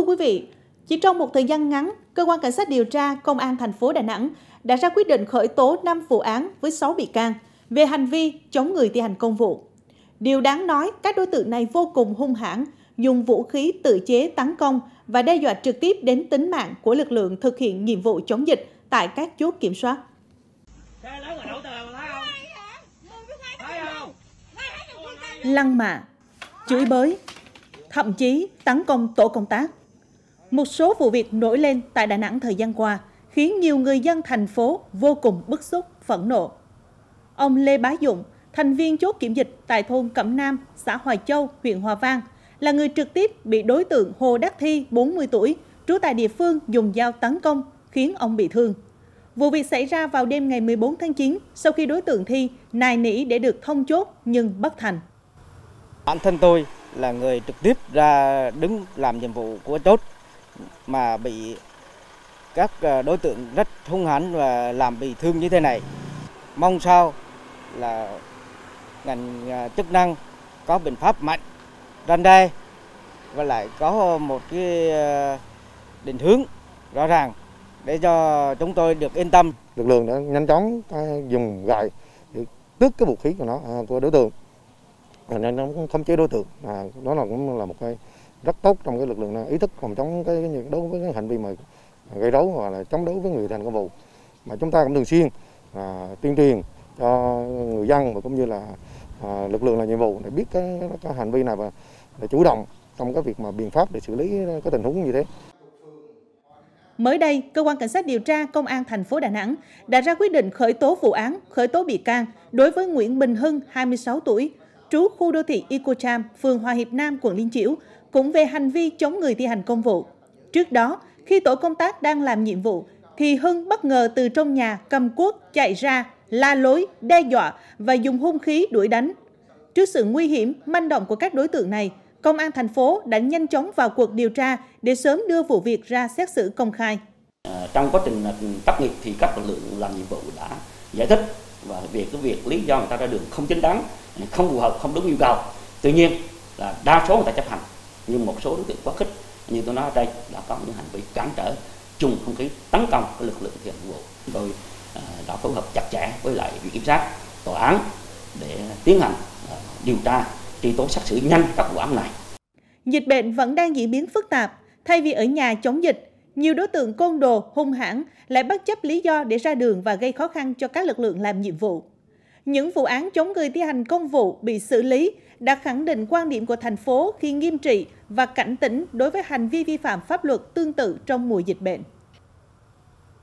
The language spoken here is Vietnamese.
Thưa quý vị, chỉ trong một thời gian ngắn, cơ quan cảnh sát điều tra công an thành phố Đà Nẵng đã ra quyết định khởi tố 5 vụ án với 6 bị can về hành vi chống người thi hành công vụ. Điều đáng nói, các đối tượng này vô cùng hung hãn, dùng vũ khí tự chế tấn công và đe dọa trực tiếp đến tính mạng của lực lượng thực hiện nhiệm vụ chống dịch tại các chốt kiểm soát. Lăng mạ, chửi bới, thậm chí tấn công tổ công tác. Một số vụ việc nổi lên tại Đà Nẵng thời gian qua khiến nhiều người dân thành phố vô cùng bức xúc, phẫn nộ. Ông Lê Bá Dụng, thành viên chốt kiểm dịch tại thôn Cẩm Nam, xã Hoài Châu, huyện Hòa Vang, là người trực tiếp bị đối tượng Hồ Đắc Thi, 40 tuổi, trú tại địa phương dùng dao tấn công, khiến ông bị thương. Vụ việc xảy ra vào đêm ngày 14 tháng 9 sau khi đối tượng Thi nài nỉ để được thông chốt nhưng bất thành. Bản thân tôi là người trực tiếp ra đứng làm nhiệm vụ của chốt mà bị các ờ, đối tượng rất hung hãn và làm bị thương như thế này. Mong sao là ngành ờ, chức năng có biện pháp mạnh răn đe và lại có một cái ờ, định hướng rõ ràng để cho chúng tôi được yên tâm. Lực lượng đã nhanh chóng dùng gậy để tước cái vũ khí của nó à, của đối tượng nên nó cũng khống chế đối tượng à, đó là cũng là một cái rất tốt trong cái lực lượng ý thức phòng chống cái, cái đối với cái hành vi mà gây rối hoặc là chống đối với người thành công vụ mà chúng ta cũng thường xuyên à, tuyên truyền cho người dân và cũng như là à, lực lượng là nhiệm vụ để biết cái, cái hành vi này và để chủ động trong cái việc mà biện pháp để xử lý cái tình huống như thế. Mới đây, cơ quan cảnh sát điều tra công an thành phố Đà Nẵng đã ra quyết định khởi tố vụ án, khởi tố bị can đối với Nguyễn Bình Hưng, 26 tuổi, trú khu đô thị Ecocham, phường Hòa Hiệp Nam, quận Liên Chiểu, cũng về hành vi chống người thi hành công vụ. Trước đó, khi tổ công tác đang làm nhiệm vụ, thì Hưng bất ngờ từ trong nhà cầm cuốc chạy ra, la lối, đe dọa và dùng hung khí đuổi đánh. Trước sự nguy hiểm, manh động của các đối tượng này, Công an thành phố đã nhanh chóng vào cuộc điều tra để sớm đưa vụ việc ra xét xử công khai. À, trong quá trình tác nghiệp thì các lực lượng làm nhiệm vụ đã giải thích và về cái việc lý do người ta ra đường không chính đáng không phù hợp không đúng yêu cầu tuy nhiên là đa số người ta chấp hành nhưng một số đối tượng quá khích như tôi nói ở đây đã có những hành vi cản trở chung không khí tấn công cái lực lượng thi hành vụ. Chúng tôi à, đã phối hợp chặt chẽ với lại viện kiểm sát tòa án để tiến hành à, điều tra truy tố xét xử nhanh các vụ án này. Dịch bệnh vẫn đang diễn biến phức tạp. Thay vì ở nhà chống dịch nhiều đối tượng côn đồ, hung hãn lại bất chấp lý do để ra đường và gây khó khăn cho các lực lượng làm nhiệm vụ. Những vụ án chống người thi hành công vụ bị xử lý đã khẳng định quan điểm của thành phố khi nghiêm trị và cảnh tỉnh đối với hành vi vi phạm pháp luật tương tự trong mùa dịch bệnh.